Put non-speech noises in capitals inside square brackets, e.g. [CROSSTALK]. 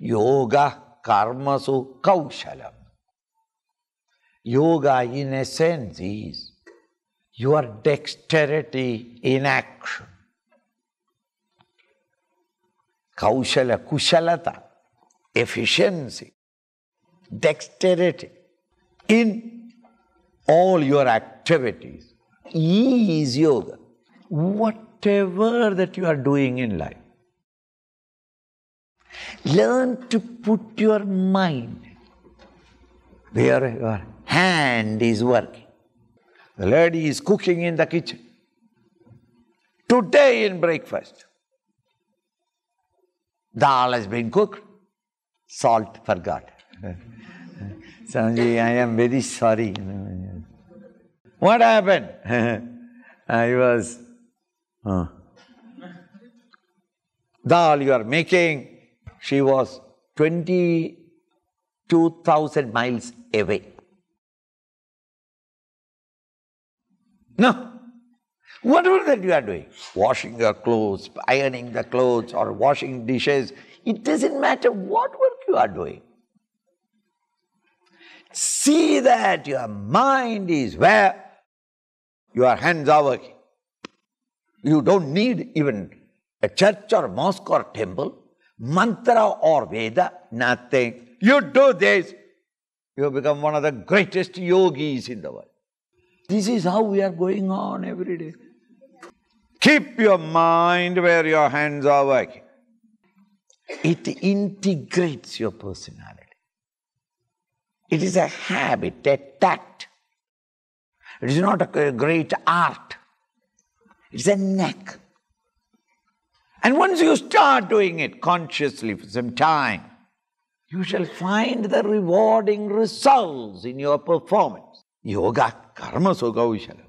Yoga karmasu kaushalam. Yoga, in essence, is your dexterity in action. Kaushala, kushalata, efficiency, dexterity in all your activities is yoga. Whatever that you are doing in life, learn to put your mind where your hand is working. The lady is cooking in the kitchen. Today in breakfast, dal has been cooked, salt forgot. [LAUGHS] Swamiji, I am very sorry. What happened? [LAUGHS] I was. Dal you are making, she was 22,000 miles away. No. Whatever that you are doing, washing your clothes, ironing the clothes, or washing dishes, it doesn't matter what work you are doing. See that your mind is where your hands are working. You don't need even a church or mosque or temple, mantra or Veda, nothing. You do this, you become one of the greatest yogis in the world. This is how we are going on every day. Keep your mind where your hands are working. It integrates your personality. It is a habit, a tact. It is not a great art. It's a knack. And once you start doing it consciously for some time, you shall find the rewarding results in your performance. Yoga karmasu kaushala.